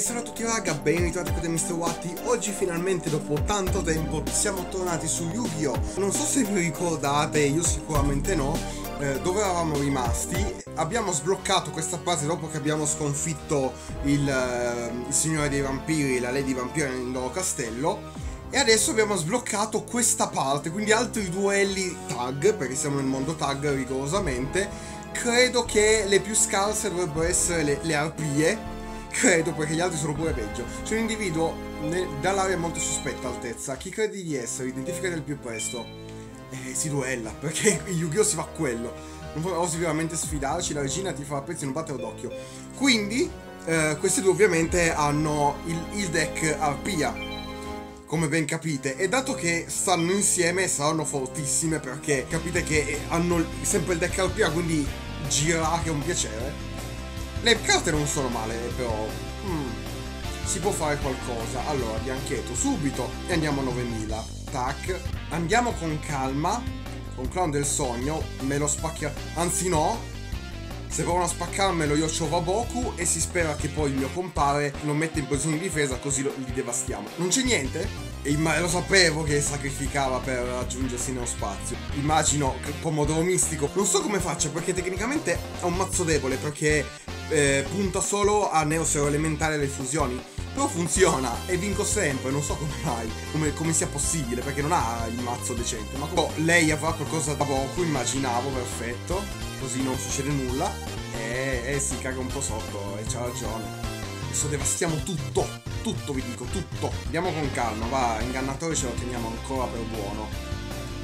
Salve a tutti raga, ben ritrovati con Mr. Watti Oggi finalmente dopo tanto tempo siamo tornati su Yu-Gi-Oh! Non so se vi ricordate, io sicuramente no eh, Dove eravamo rimasti Abbiamo sbloccato questa parte dopo che abbiamo sconfitto il, eh, il Signore dei Vampiri, la Lady Vampira nel loro castello E adesso abbiamo sbloccato questa parte, quindi altri duelli tag Perché siamo nel mondo tag rigorosamente Credo che le più scarse dovrebbero essere le, le arpie Credo perché gli altri sono pure peggio. C'è un individuo dall'area molto sospetta altezza. Chi credi di essere? Identificati al più presto. Eh, si duella, perché Yu-Gi-Oh! si fa quello. Non osi veramente sfidarci, la regina ti fa pezzi non battere d'occhio. Quindi, eh, questi due ovviamente hanno il, il deck Arpia. Come ben capite, e dato che stanno insieme saranno fortissime perché capite che hanno sempre il deck Arpia, quindi girerà che è un piacere. Le carte non sono male, però... Hmm, si può fare qualcosa. Allora, bianchetto subito e andiamo a 9000. Tac. Andiamo con calma. Con clown del sogno. Me lo spacchia... Anzi no. Se provano a spaccarmelo io ho Vaboku e si spera che poi il mio compare lo mette in posizione di difesa così lo, li devastiamo. Non c'è niente? E lo sapevo che sacrificava per raggiungersi nello spazio. Immagino che pomodoro mistico. Non so come faccia perché tecnicamente è un mazzo debole perché eh, punta solo a Neosero elementare le fusioni. Però funziona e vinco sempre, non so come mai, come, come, sia possibile, perché non ha il mazzo decente. Ma oh, lei avrà qualcosa da poco, immaginavo, perfetto. Così non succede nulla. E, e si caga un po' sotto, e c'ha ragione. Adesso devastiamo tutto, tutto vi dico, tutto. Andiamo con calma, va, ingannatore ce lo teniamo ancora per buono.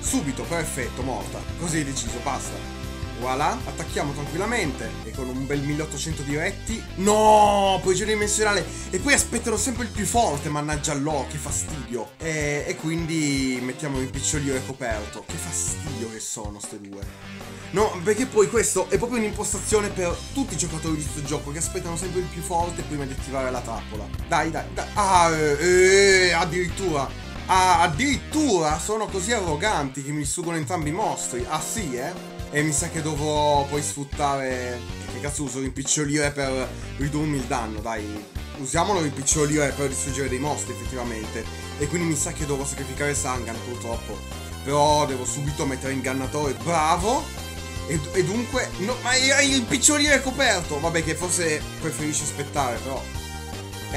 Subito, perfetto, morta. Così è deciso, basta. Voilà, attacchiamo tranquillamente e con un bel 1800 diretti. No, poi dimensionale. E poi aspettano sempre il più forte, mannaggia loro, che fastidio. E, e quindi mettiamo il picciolio e. Che fastidio che sono ste due. No, perché poi questo è proprio un'impostazione per tutti i giocatori di questo gioco che aspettano sempre il più forte prima di attivare la trappola. Dai, dai, dai. Ah, eh, eh, addirittura. Ah, addirittura sono così arroganti che mi distruggono entrambi i mostri. Ah sì, eh? E mi sa che dovrò poi sfruttare... Che cazzo uso? Rimpicciolire per ridurmi il danno, dai. Usiamolo rimpicciolire per distruggere dei mostri, effettivamente. E quindi mi sa che dovrò sacrificare Sangan, purtroppo. Però devo subito mettere ingannatore. Bravo! E, e dunque... No, ma il picciolire è coperto! Vabbè, che forse preferisce aspettare, però...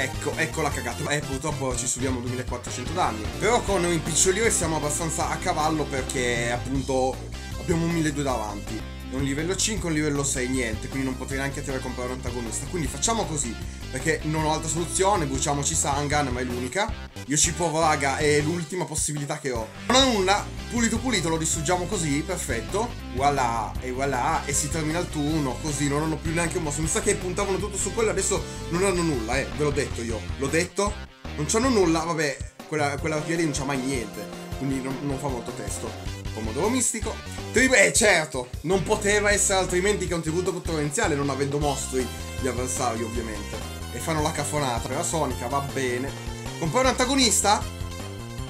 Ecco, ecco la cagata. Eh, purtroppo ci subiamo 2400 danni. Però con il picciolire siamo abbastanza a cavallo perché appunto abbiamo un 1200 davanti. Un livello 5 un livello 6, niente, quindi non potrei neanche attivare comprare un antagonista. Quindi facciamo così, perché non ho altra soluzione, bruciamoci Sangan, ma è l'unica. Io ci provo, raga, è l'ultima possibilità che ho. Non ho nulla, pulito pulito, lo distruggiamo così, perfetto. Voilà, e voilà, e si termina il turno, così, non hanno più neanche un mosso. Mi sa che puntavano tutto su quello, adesso non hanno nulla, eh, ve l'ho detto io. L'ho detto? Non c'hanno nulla, vabbè, quella, quella piedi non c'ha mai niente, quindi non, non fa molto testo pomodoro mistico. Eh certo, non poteva essere altrimenti che un tributo torrenziale non avendo mostri gli avversari ovviamente. E fanno la cafonata, la sonica, va bene. Comprare un antagonista?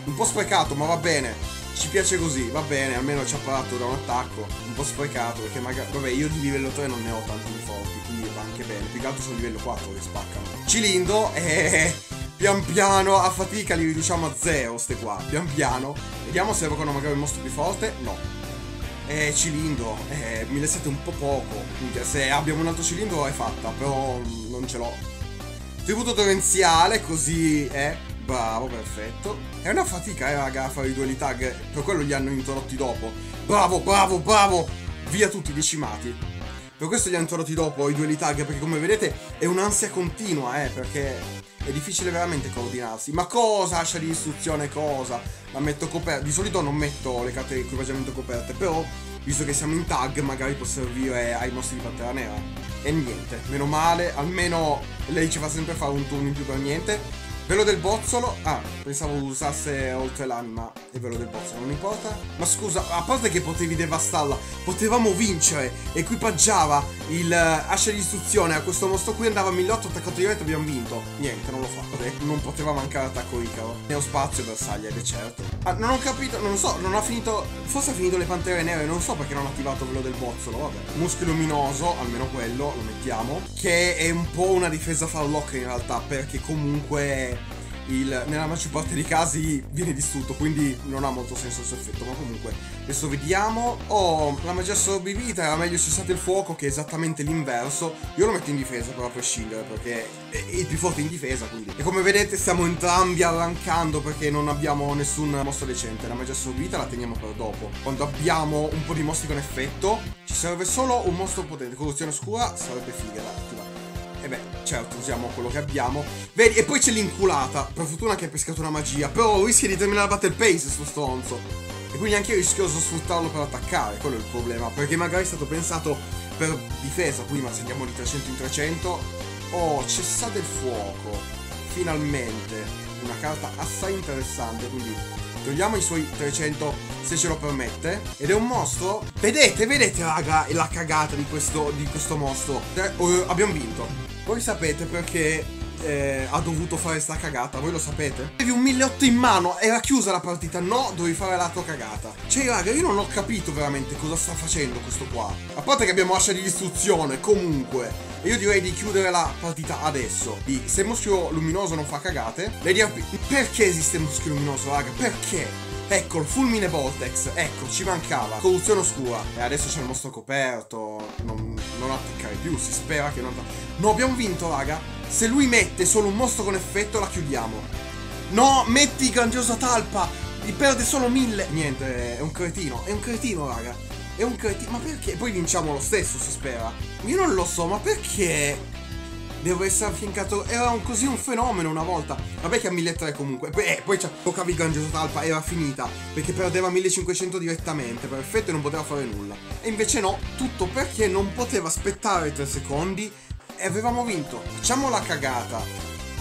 Un po' sprecato, ma va bene. Ci piace così, va bene, almeno ci ha parato da un attacco. Un po' sprecato, perché magari... Vabbè, io di livello 3 non ne ho tanti di forti, quindi va anche bene. Più che altro sono livello 4 che spaccano. Cilindro e... Pian piano, a fatica li riduciamo a zero, ste qua. Pian piano. Vediamo se evocano magari un mostro più forte. No. Eh, cilindro. Eh, 1700 è un po' poco. Se abbiamo un altro cilindro è fatta, però non ce l'ho. Tributo torrenziale, così è. Bravo, perfetto. È una fatica, eh, raga, fare i duelli tag. Per quello li hanno introdotti dopo. Bravo, bravo, bravo. Via tutti decimati. Per questo li hanno introdotti dopo i duelli tag, perché come vedete è un'ansia continua, eh, perché è difficile veramente coordinarsi. Ma cosa? Ascia di istruzione, cosa? La metto coperta. Di solito non metto le carte di equipaggiamento coperte, però, visto che siamo in tag, magari può servire ai mostri di Pantera Nera. E niente, meno male, almeno lei ci fa sempre fare un turno in più per niente. Velo del bozzolo. Ah, pensavo usasse oltre l'anima e velo del bozzolo, non importa. Ma scusa, a parte che potevi devastarla, potevamo vincere. Equipaggiava il uh, ascia di istruzione a questo mostro qui, andava a 1008 attaccato diretto, abbiamo vinto. Niente, non lo fa. Vabbè, non poteva mancare attacco Icaro. Ne ho spazio Bersaglia, ed è certo. Ah, non ho capito, non so, non ha finito. Forse ha finito le pantere nere, non so perché non ha attivato quello del bozzolo, vabbè. Muschio luminoso, almeno quello, lo mettiamo. Che è un po' una difesa farlocca in realtà, perché comunque il, nella maggior parte dei casi viene distrutto, quindi non ha molto senso il suo effetto. Ma comunque, adesso vediamo. Oh, la magia sopravvivita era meglio cessate il fuoco, che esattamente l'inverso. Io lo metto in difesa però a prescindere, perché è il più forte in difesa, quindi. E come vedete stiamo entrambi arrancando perché non abbiamo nessun mostro decente. La magia sopravvivita la teniamo per dopo. Quando abbiamo un po' di mostri con effetto, ci serve solo un mostro potente. Corruzione oscura sarebbe figa da beh, certo, usiamo quello che abbiamo. Vedi, e poi c'è l'inculata. Per fortuna che hai pescato una magia. Però rischia di terminare la battle pace, sto stronzo. E quindi anche è rischioso sfruttarlo per attaccare. Quello è il problema. Perché magari è stato pensato per difesa. Quindi ma andiamo di 300 in 300. Oh, cessate il fuoco. Finalmente. Una carta assai interessante. Quindi togliamo i suoi 300 se ce lo permette. Ed è un mostro. Vedete, vedete, raga, la cagata di questo, di questo mostro. Eh, oh, abbiamo vinto. Voi sapete perché eh, ha dovuto fare sta cagata, voi lo sapete? Avevi un 1008 in mano, era chiusa la partita, no, dovevi fare la tua cagata. Cioè, raga, io non ho capito veramente cosa sta facendo questo qua. A parte che abbiamo ascia di distruzione, comunque. E io direi di chiudere la partita adesso. Di, se il muschio luminoso non fa cagate, lei perché esiste il muschio luminoso, raga? Perché? Ecco, il fulmine vortex, ecco, ci mancava. Corruzione oscura. E adesso c'è il mostro coperto. Non, non attaccare più, si spera che non... No, abbiamo vinto, raga. Se lui mette solo un mostro con effetto, la chiudiamo. No, metti grandiosa talpa. Gli perde solo mille. Niente, è un cretino. È un cretino, raga. È un cretino. Ma perché? Poi vinciamo lo stesso, si spera. Io non lo so, ma perché devo essere affiancato. Era un, così un fenomeno una volta. Vabbè che a 1003 comunque. Eh, poi c'è toccavi Grandioso Talpa, era finita. Perché perdeva 1500 direttamente. Perfetto e non poteva fare nulla. E invece no, tutto perché non poteva aspettare 3 secondi. E avevamo vinto. Facciamo la cagata.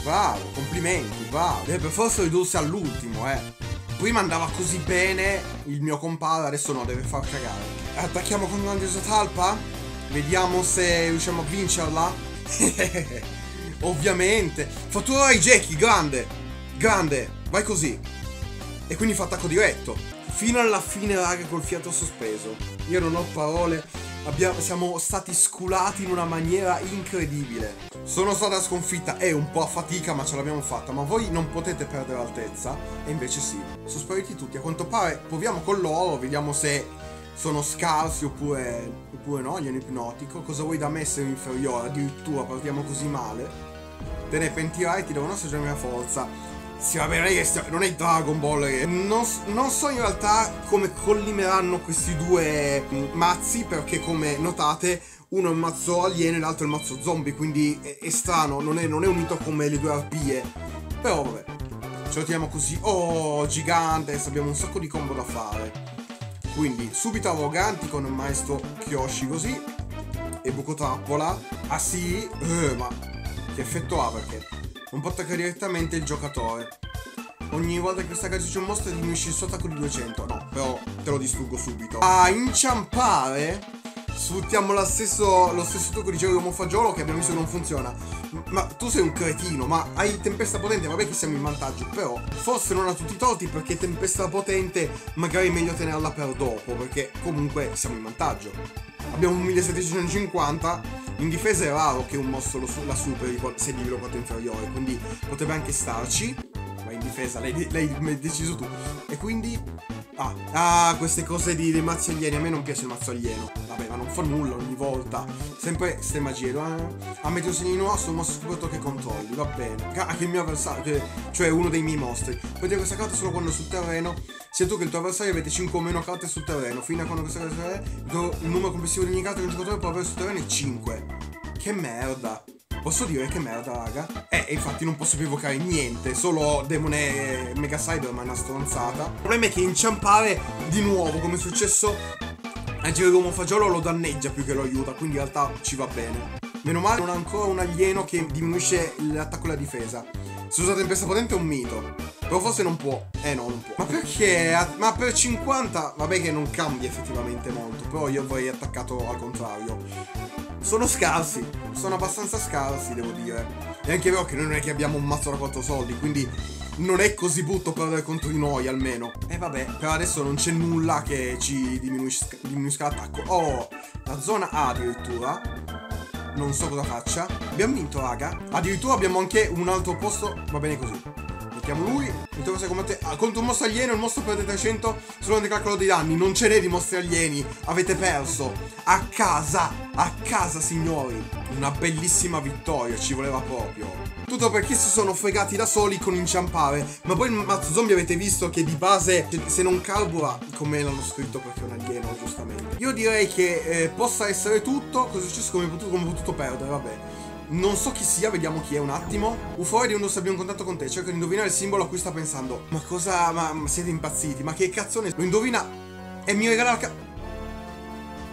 Bravo, complimenti, bravo. Deve per forza ridursi all'ultimo, eh. Prima andava così bene il mio compare, adesso no, deve far cagare. Attacchiamo con Grandioso Talpa? Vediamo se riusciamo a vincerla. Ovviamente. Fattura ai Jackie, grande. Grande. Vai così. E quindi fa attacco diretto. Fino alla fine, raga, col fiato sospeso. Io non ho parole. Abbiamo, siamo stati sculati in una maniera incredibile. Sono stata sconfitta e un po' a fatica, ma ce l'abbiamo fatta. Ma voi non potete perdere altezza. E invece sì. Sono spariti tutti. A quanto pare, proviamo con loro, vediamo se sono scarsi oppure, oppure no, gliene ipnotico. Cosa vuoi da me essere inferiore? Addirittura partiamo così male. Te ne pentirai, ti devono assaggiare mia forza. Sì, vabbè, non è, non è Dragon Ball. Non, non, so in realtà come collimeranno questi due mazzi, perché come notate, uno è un mazzo alieno e l'altro è il mazzo zombie, quindi è, è strano, non è, non è, unito come le due arpie. Però vabbè, ce lo tiriamo così. Oh, gigante, abbiamo un sacco di combo da fare. Quindi subito arroganti con il maestro Kyoshi così. E buco trappola. Ah sì? Eh, ma che effetto ha perché? Non può attaccare direttamente il giocatore. Ogni volta che questa casa c'è un mostro diminuisce il suo attacco di 200. No, però te lo distruggo subito. A inciampare sfruttiamo stesso, lo stesso trucco di Gerudo Fagiolo che abbiamo visto che non funziona. Ma tu sei un cretino, ma hai tempesta potente, vabbè che siamo in vantaggio, però forse non ha tutti i torti perché tempesta potente magari è meglio tenerla per dopo, perché comunque siamo in vantaggio. Abbiamo un 1750, in difesa è raro che un mostro la superi se di livello 4 inferiore, quindi potrebbe anche starci, ma in difesa l'hai, l'hai deciso tu. E quindi Ah, ah, queste cose di, dei mazzi alieni. A me non piace il mazzo alieno. Vabbè, ma non fa nulla ogni volta. Sempre ste magie. Eh? A mettere un segnino rosso, un mostro scoperto che controlli. Va bene. Anche il mio avversario, che, cioè uno dei miei mostri. Puoi dire questa carta solo quando sul terreno. Sia tu che il tuo avversario avete 5 o meno carte sul terreno. Fino a quando questa carta è. Il numero complessivo di ogni carta che un giocatore può avere sul terreno è 5. Che merda. Posso dire che merda, raga? Eh, infatti non posso più evocare niente, solo Demone Mega Cyber, ma è una stronzata. Il problema è che inciampare di nuovo, come è successo a Giacomo Fagiolo, lo danneggia più che lo aiuta, quindi in realtà ci va bene. Meno male non ha ancora un alieno che diminuisce l'attacco e la difesa. Se usa tempesta potente è un mito. Però forse non può. Eh no, non può. Ma perché? Ma per 50... Vabbè che non cambia effettivamente molto. Però io avrei attaccato al contrario. Sono scarsi. Sono abbastanza scarsi, devo dire. E anche vero che noi non è che abbiamo un mazzo da 4 soldi, quindi non è così brutto perdere contro di noi almeno. E vabbè, per adesso non c'è nulla che ci diminuisca, diminuisca l'attacco. Oh, la zona A addirittura. Non so cosa faccia. Abbiamo vinto, raga. Addirittura abbiamo anche un altro posto. Va bene così. Mettiamo lui. Mettiamo se combatte. Ah, contro un mostro alieno. Il mostro perde 300 solamente calcolo dei danni. Non ce n'è di mostri alieni. Avete perso. A casa. A casa, signori. Una bellissima vittoria. Ci voleva proprio. Tutto perché si sono fregati da soli con inciampare. Ma poi il mazzo zombie avete visto che di base, se non carbura, come l'hanno scritto perché è un alieno, giustamente. Io direi che eh, possa essere tutto. Cosa è successo? Come ho potuto, come potuto perdere? Vabbè. Non so chi sia, vediamo chi è un attimo. Ufoidi, uno se abbiamo un contatto con te. Cerca di indovinare il simbolo a cui sta pensando. Ma cosa? Ma, ma siete impazziti? Ma che cazzo ne... Lo indovina e mi regala la ca...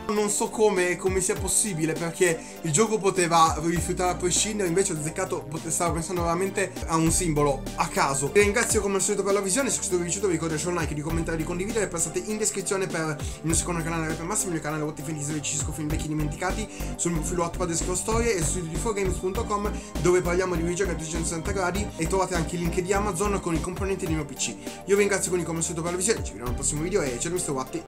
Non so come, come, sia possibile perché il gioco poteva rifiutare a prescindere, invece ho azzeccato, stavo pensando veramente a un simbolo a caso. Vi ringrazio come al solito per la visione, se questo vi è piaciuto vi ricordo di un like, di commentare, di condividere, passate in descrizione per il mio secondo canale Rapper Massimo, il mio canale What If dove ci film vecchi dimenticati, sul mio profilo Hotpad Escro Storie e sul sito di 4games.com dove parliamo di videogiochi a 360 gradi e trovate anche il link di Amazon con i componenti del mio PC. Io vi ringrazio quindi come al solito per la visione, ci vediamo al prossimo video e ciao Mr. Watti.